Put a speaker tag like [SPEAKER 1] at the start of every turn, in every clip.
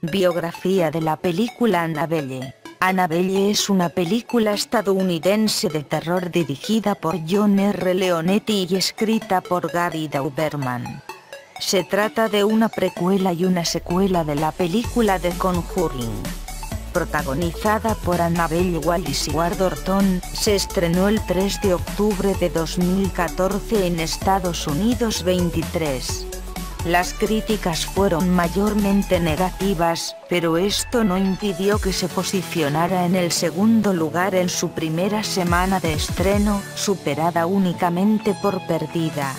[SPEAKER 1] Biografía de la película Annabelle. Annabelle es una película estadounidense de terror dirigida por John R. Leonetti y escrita por Gary Dauberman. Se trata de una precuela y una secuela de la película The Conjuring. Protagonizada por Annabelle Wallis y Ward Orton, se estrenó el 3 de octubre de 2014 en Estados Unidos 23. Las críticas fueron mayormente negativas, pero esto no impidió que se posicionara en el segundo lugar en su primera semana de estreno, superada únicamente por Perdida.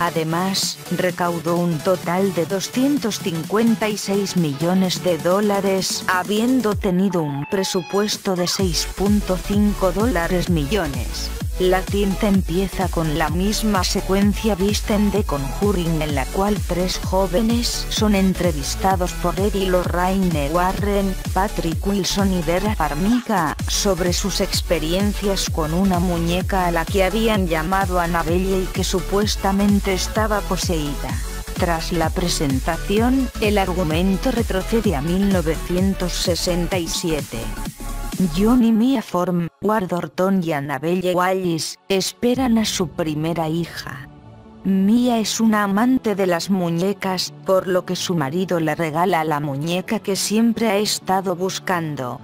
[SPEAKER 1] Además, recaudó un total de 256 millones de dólares, habiendo tenido un presupuesto de 6.5 dólares millones. La cinta empieza con la misma secuencia vista en The Conjuring en la cual tres jóvenes son entrevistados por Eddie Lorraine Warren, Patrick Wilson y Vera Farmiga, sobre sus experiencias con una muñeca a la que habían llamado Annabelle y que supuestamente estaba poseída. Tras la presentación, el argumento retrocede a 1967. Johnny Mia Form, Ward Orton y Annabelle Wallis, esperan a su primera hija. Mia es una amante de las muñecas, por lo que su marido le regala la muñeca que siempre ha estado buscando.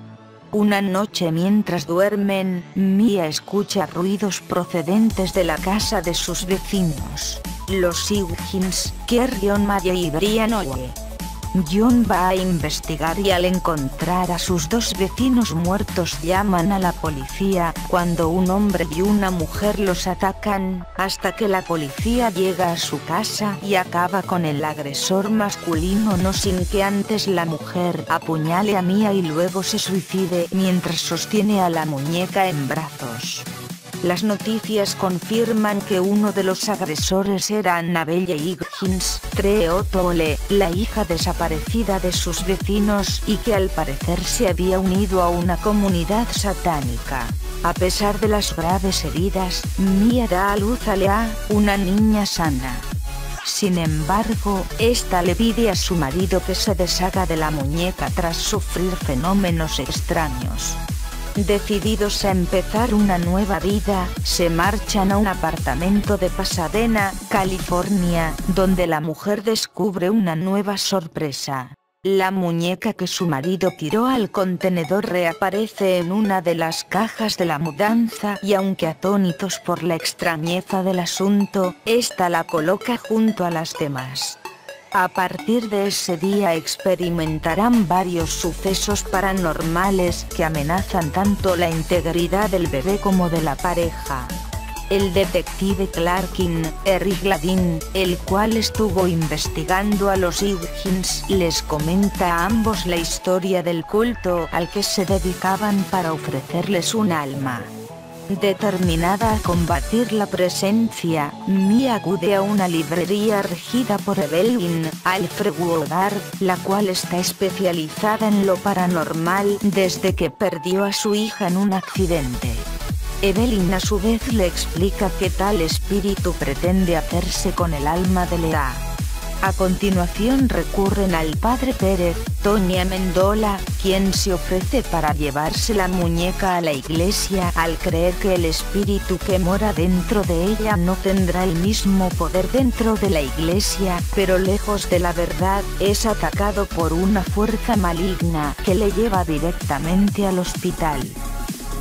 [SPEAKER 1] Una noche mientras duermen, Mia escucha ruidos procedentes de la casa de sus vecinos, los Higgins, Kerrion Maya y Brian Oye. John va a investigar y al encontrar a sus dos vecinos muertos llaman a la policía, cuando un hombre y una mujer los atacan, hasta que la policía llega a su casa y acaba con el agresor masculino no sin que antes la mujer apuñale a Mia y luego se suicide mientras sostiene a la muñeca en brazos. Las noticias confirman que uno de los agresores era Annabelle Higgins, Treotole, la hija desaparecida de sus vecinos y que al parecer se había unido a una comunidad satánica. A pesar de las graves heridas, Mia da a luz a Lea, una niña sana. Sin embargo, esta le pide a su marido que se deshaga de la muñeca tras sufrir fenómenos extraños. Decididos a empezar una nueva vida, se marchan a un apartamento de Pasadena, California, donde la mujer descubre una nueva sorpresa. La muñeca que su marido tiró al contenedor reaparece en una de las cajas de la mudanza y aunque atónitos por la extrañeza del asunto, esta la coloca junto a las demás. A partir de ese día experimentarán varios sucesos paranormales que amenazan tanto la integridad del bebé como de la pareja. El detective Clarkin, Eric Gladin, el cual estuvo investigando a los Higgins, les comenta a ambos la historia del culto al que se dedicaban para ofrecerles un alma. Determinada a combatir la presencia, Mia acude a una librería regida por Evelyn Alfred Woodard, la cual está especializada en lo paranormal desde que perdió a su hija en un accidente. Evelyn a su vez le explica que tal espíritu pretende hacerse con el alma de Lea. A continuación recurren al padre Pérez, Toña Mendola, quien se ofrece para llevarse la muñeca a la iglesia al creer que el espíritu que mora dentro de ella no tendrá el mismo poder dentro de la iglesia, pero lejos de la verdad, es atacado por una fuerza maligna que le lleva directamente al hospital.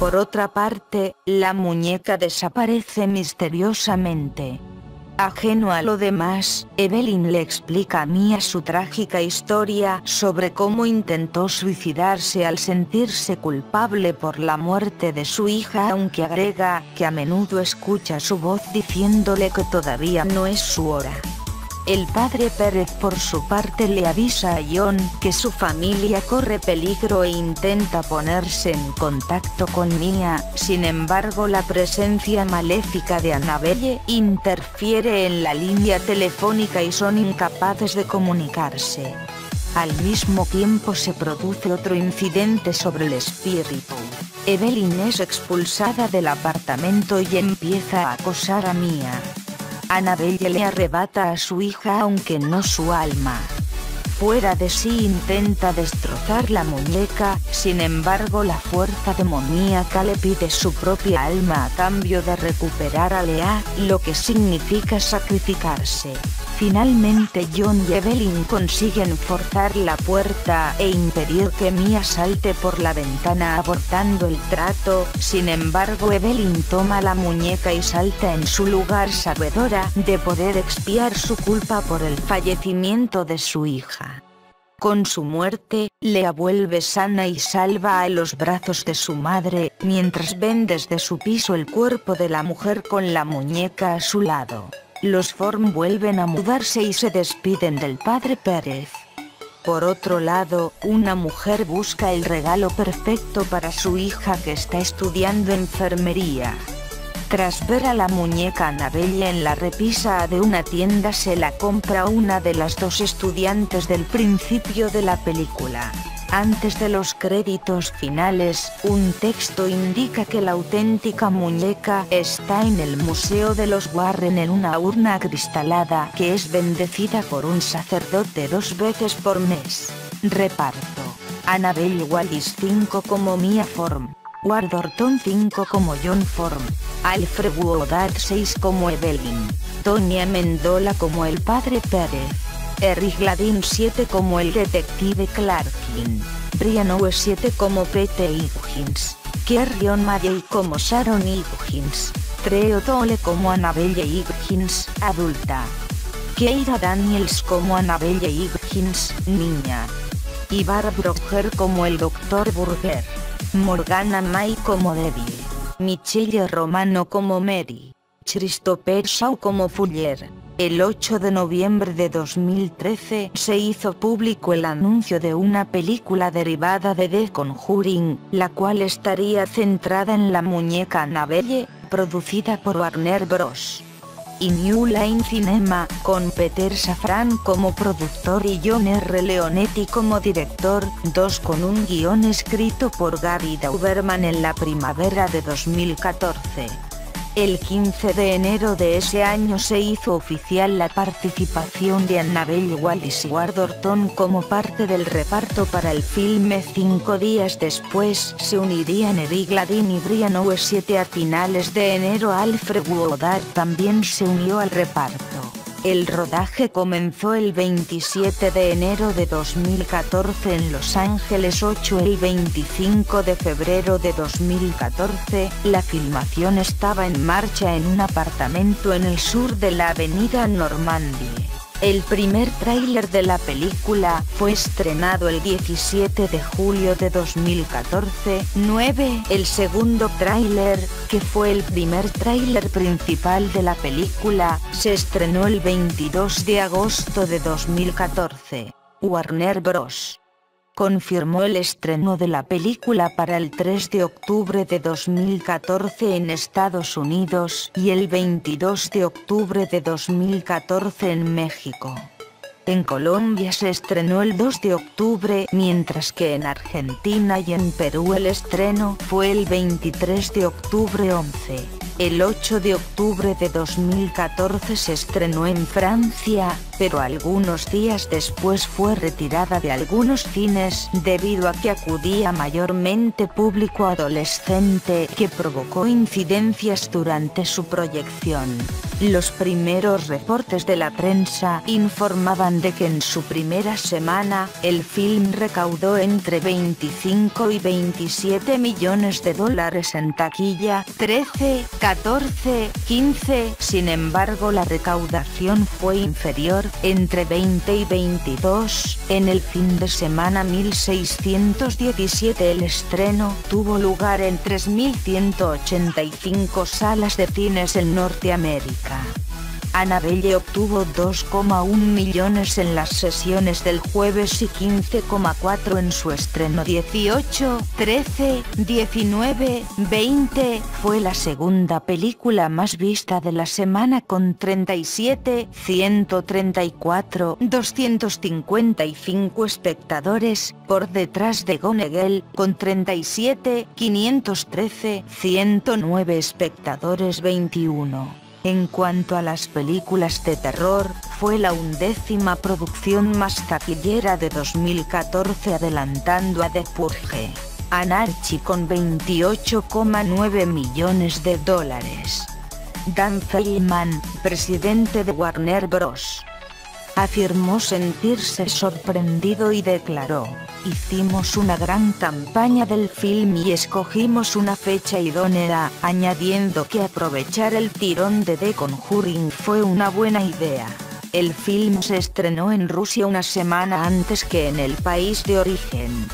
[SPEAKER 1] Por otra parte, la muñeca desaparece misteriosamente. Ajeno a lo demás, Evelyn le explica a Mia su trágica historia sobre cómo intentó suicidarse al sentirse culpable por la muerte de su hija aunque agrega que a menudo escucha su voz diciéndole que todavía no es su hora. El padre Pérez por su parte le avisa a John que su familia corre peligro e intenta ponerse en contacto con Mia, sin embargo la presencia maléfica de Annabelle interfiere en la línea telefónica y son incapaces de comunicarse. Al mismo tiempo se produce otro incidente sobre el espíritu. Evelyn es expulsada del apartamento y empieza a acosar a Mia. Annabelle le arrebata a su hija aunque no su alma. Fuera de sí intenta destrozar la muñeca, sin embargo la fuerza demoníaca le pide su propia alma a cambio de recuperar a Lea, lo que significa sacrificarse. Finalmente John y Evelyn consiguen forzar la puerta e impedir que Mia salte por la ventana abortando el trato, sin embargo Evelyn toma la muñeca y salta en su lugar sabedora de poder expiar su culpa por el fallecimiento de su hija. Con su muerte, Lea vuelve sana y salva a los brazos de su madre, mientras ven desde su piso el cuerpo de la mujer con la muñeca a su lado. Los Form vuelven a mudarse y se despiden del padre Pérez. Por otro lado, una mujer busca el regalo perfecto para su hija que está estudiando enfermería. Tras ver a la muñeca Annabelle en la repisa de una tienda se la compra una de las dos estudiantes del principio de la película. Antes de los créditos finales, un texto indica que la auténtica muñeca está en el Museo de los Warren en una urna cristalada que es bendecida por un sacerdote dos veces por mes. Reparto. Annabelle Wallis 5 como Mia Form. Ward Orton 5 como John Form. Alfred Woodard 6 como Evelyn. Tonya Mendola como el padre Pérez. Eric Gladin 7 como el detective Clarkin, Brian Owe 7 como Pete Higgins, Kerrion Maddey como Sharon Higgins, Treo Tole como Annabelle Higgins, adulta, Keira Daniels como Annabelle Higgins, niña, Ibar Broger como el Dr. Burger, Morgana May como Debbie, Michelle Romano como Mary, Christopher Shaw como Fuller. El 8 de noviembre de 2013 se hizo público el anuncio de una película derivada de The Conjuring, la cual estaría centrada en la muñeca Annabelle, producida por Warner Bros. Y New Line Cinema, con Peter Safran como productor y John R. Leonetti como director, dos con un guion escrito por Gary Dauberman en la primavera de 2014. El 15 de enero de ese año se hizo oficial la participación de Annabelle Wallis y como parte del reparto para el filme cinco días después se unirían Eric Gladin y Brian Owe 7 a finales de enero Alfred Woodard también se unió al reparto. El rodaje comenzó el 27 de enero de 2014 en Los Ángeles 8 el 25 de febrero de 2014, la filmación estaba en marcha en un apartamento en el sur de la avenida Normandie. El primer tráiler de la película fue estrenado el 17 de julio de 2014. 9. El segundo tráiler, que fue el primer tráiler principal de la película, se estrenó el 22 de agosto de 2014. Warner Bros confirmó el estreno de la película para el 3 de octubre de 2014 en Estados Unidos y el 22 de octubre de 2014 en México. En Colombia se estrenó el 2 de octubre, mientras que en Argentina y en Perú el estreno fue el 23 de octubre 11. El 8 de octubre de 2014 se estrenó en Francia, pero algunos días después fue retirada de algunos cines debido a que acudía mayormente público adolescente que provocó incidencias durante su proyección. Los primeros reportes de la prensa informaban de que en su primera semana, el film recaudó entre 25 y 27 millones de dólares en taquilla, 13, 14, 15, sin embargo la recaudación fue inferior, entre 20 y 22, en el fin de semana 1617 el estreno tuvo lugar en 3.185 salas de cines en Norteamérica. Annabelle obtuvo 2,1 millones en las sesiones del jueves y 15,4 en su estreno 18, 13, 19, 20. Fue la segunda película más vista de la semana con 37, 134, 255 espectadores, por detrás de Gone Girl, con 37, 513, 109 espectadores 21. En cuanto a las películas de terror, fue la undécima producción más taquillera de 2014 adelantando a The Purge. Anarchy con 28,9 millones de dólares. Dan Feynman, presidente de Warner Bros afirmó sentirse sorprendido y declaró, hicimos una gran campaña del film y escogimos una fecha idónea, añadiendo que aprovechar el tirón de The Conjuring fue una buena idea. El film se estrenó en Rusia una semana antes que en el país de origen.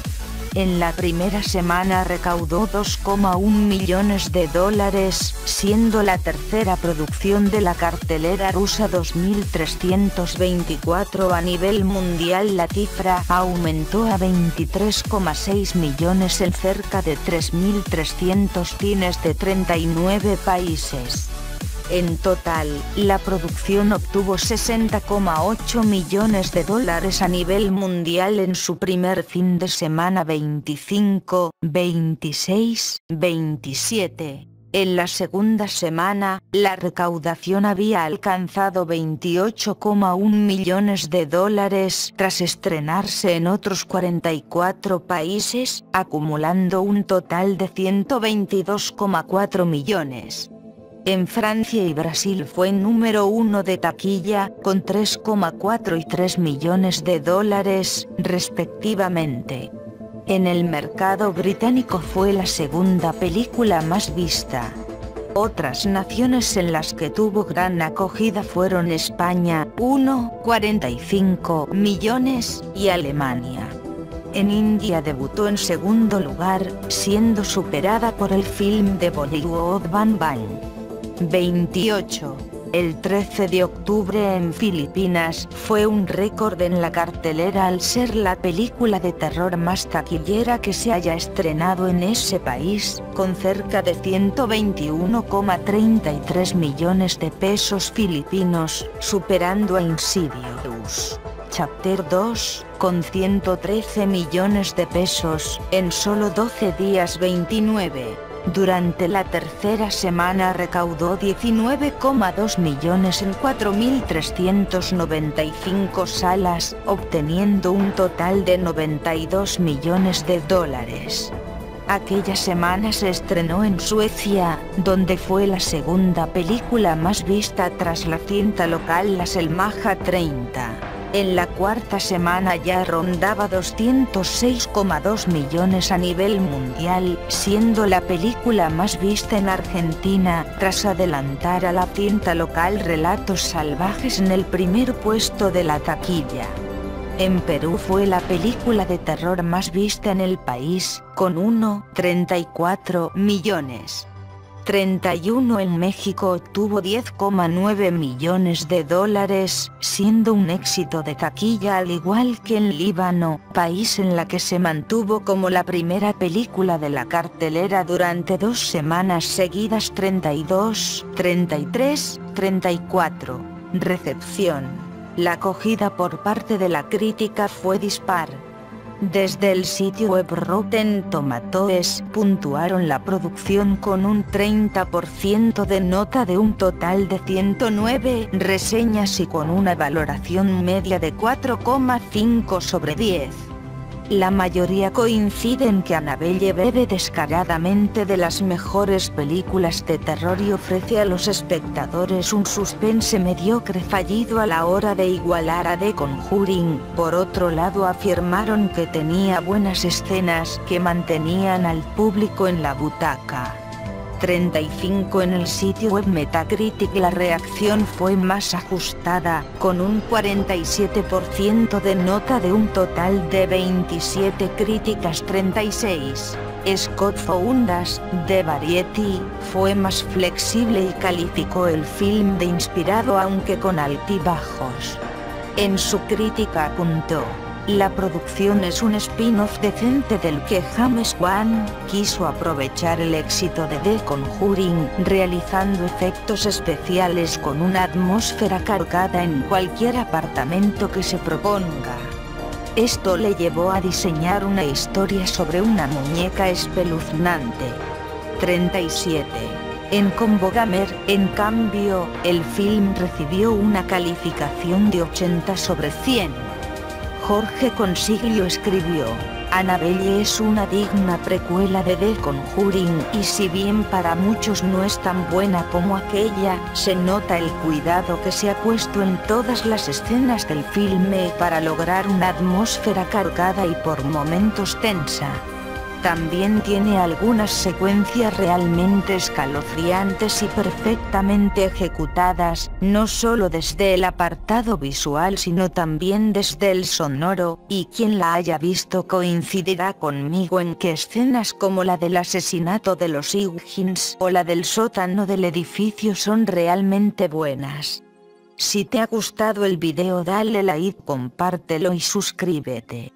[SPEAKER 1] En la primera semana recaudó 2,1 millones de dólares, siendo la tercera producción de la cartelera rusa 2324 a nivel mundial. La cifra aumentó a 23,6 millones en cerca de 3.300 cines de 39 países. En total, la producción obtuvo 60,8 millones de dólares a nivel mundial en su primer fin de semana 25, 26, 27. En la segunda semana, la recaudación había alcanzado 28,1 millones de dólares tras estrenarse en otros 44 países, acumulando un total de 122,4 millones. En Francia y Brasil fue número uno de taquilla, con 3,4 y 3 millones de dólares, respectivamente. En el mercado británico fue la segunda película más vista. Otras naciones en las que tuvo gran acogida fueron España, 1,45 millones, y Alemania. En India debutó en segundo lugar, siendo superada por el film de Bollywood Van Bang. 28. El 13 de octubre en Filipinas fue un récord en la cartelera al ser la película de terror más taquillera que se haya estrenado en ese país, con cerca de 121,33 millones de pesos filipinos, superando a Insidious. Chapter 2, con 113 millones de pesos, en solo 12 días 29 durante la tercera semana recaudó 19,2 millones en 4.395 salas, obteniendo un total de 92 millones de dólares. Aquella semana se estrenó en Suecia, donde fue la segunda película más vista tras la cinta local La Selmaja 30. En la cuarta semana ya rondaba 206,2 millones a nivel mundial, siendo la película más vista en Argentina, tras adelantar a la cinta local Relatos Salvajes en el primer puesto de la taquilla. En Perú fue la película de terror más vista en el país, con 1,34 millones. 31 en México obtuvo 10,9 millones de dólares, siendo un éxito de taquilla al igual que en Líbano, país en la que se mantuvo como la primera película de la cartelera durante dos semanas seguidas 32, 33, 34. Recepción. La acogida por parte de la crítica fue dispar desde el sitio web Rotten Tomatoes puntuaron la producción con un 30% de nota de un total de 109 reseñas y con una valoración media de 4,5 sobre 10. La mayoría coincide en que Annabelle bebe descaradamente de las mejores películas de terror y ofrece a los espectadores un suspense mediocre fallido a la hora de igualar a The Conjuring. Por otro lado afirmaron que tenía buenas escenas que mantenían al público en la butaca. 35 en el sitio web Metacritic la reacción fue más ajustada, con un 47% de nota de un total de 27 críticas 36. Scott Foundas, de Variety, fue más flexible y calificó el film de inspirado aunque con altibajos. En su crítica apuntó, la producción es un spin-off decente del que James Wan quiso aprovechar el éxito de The Conjuring realizando efectos especiales con una atmósfera cargada en cualquier apartamento que se proponga. Esto le llevó a diseñar una historia sobre una muñeca espeluznante. 37 en Combo Gamer. En cambio, el film recibió una calificación de 80 sobre 100. Jorge Consiglio escribió, Annabelle es una digna precuela de The Conjuring y si bien para muchos no es tan buena como aquella, se nota el cuidado que se ha puesto en todas las escenas del filme para lograr una atmósfera cargada y por momentos tensa. También tiene algunas secuencias realmente escalofriantes y perfectamente ejecutadas, no solo desde el apartado visual sino también desde el sonoro, y quien la haya visto coincidirá conmigo en que escenas como la del asesinato de los Higgins o la del sótano del edificio son realmente buenas. Si te ha gustado el video dale like, compártelo y suscríbete.